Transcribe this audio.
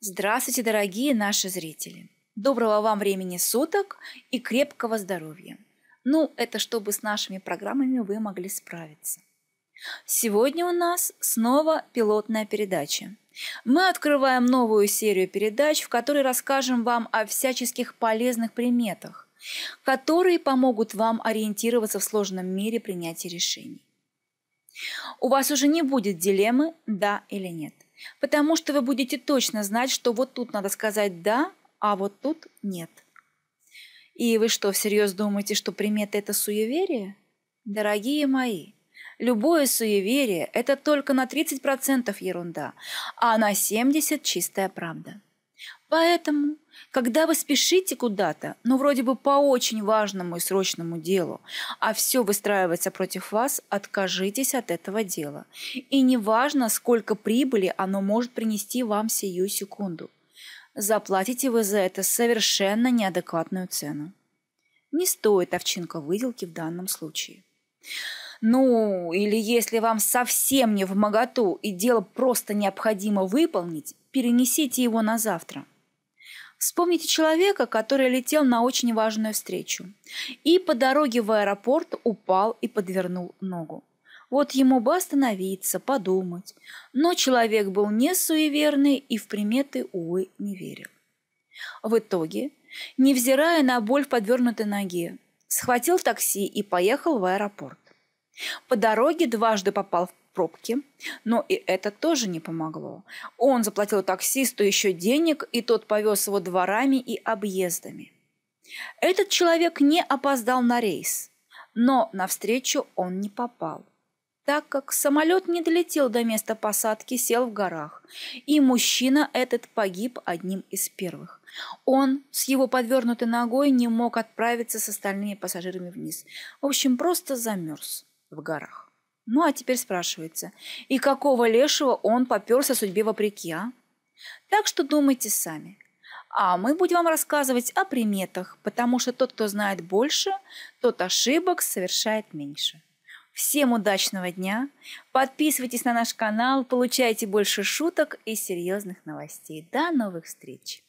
Здравствуйте, дорогие наши зрители! Доброго вам времени суток и крепкого здоровья! Ну, это чтобы с нашими программами вы могли справиться. Сегодня у нас снова пилотная передача. Мы открываем новую серию передач, в которой расскажем вам о всяческих полезных приметах, которые помогут вам ориентироваться в сложном мире принятия решений. У вас уже не будет дилеммы «да» или «нет». Потому что вы будете точно знать, что вот тут надо сказать «да», а вот тут «нет». И вы что, всерьез думаете, что примета – это суеверие? Дорогие мои, любое суеверие – это только на 30% ерунда, а на 70% чистая правда. Поэтому когда вы спешите куда-то, ну вроде бы по очень важному и срочному делу, а все выстраивается против вас, откажитесь от этого дела. И неважно, сколько прибыли оно может принести вам сию секунду. Заплатите вы за это совершенно неадекватную цену. Не стоит овчинка выделки в данном случае. Ну, или если вам совсем не в моготу и дело просто необходимо выполнить, перенесите его на завтра – Вспомните человека, который летел на очень важную встречу и по дороге в аэропорт упал и подвернул ногу. Вот ему бы остановиться, подумать. Но человек был не суеверный и в приметы, увы, не верил. В итоге, невзирая на боль в подвернутой ноге, схватил такси и поехал в аэропорт. По дороге дважды попал в пробки, но и это тоже не помогло. Он заплатил таксисту еще денег, и тот повез его дворами и объездами. Этот человек не опоздал на рейс, но на встречу он не попал так как самолет не долетел до места посадки, сел в горах, и мужчина этот погиб одним из первых. Он с его подвернутой ногой не мог отправиться с остальными пассажирами вниз. В общем, просто замерз в горах. Ну, а теперь спрашивается, и какого лешего он поперся судьбе вопреки, а? Так что думайте сами. А мы будем вам рассказывать о приметах, потому что тот, кто знает больше, тот ошибок совершает меньше. Всем удачного дня! Подписывайтесь на наш канал, получайте больше шуток и серьезных новостей. До новых встреч!